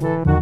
Bye.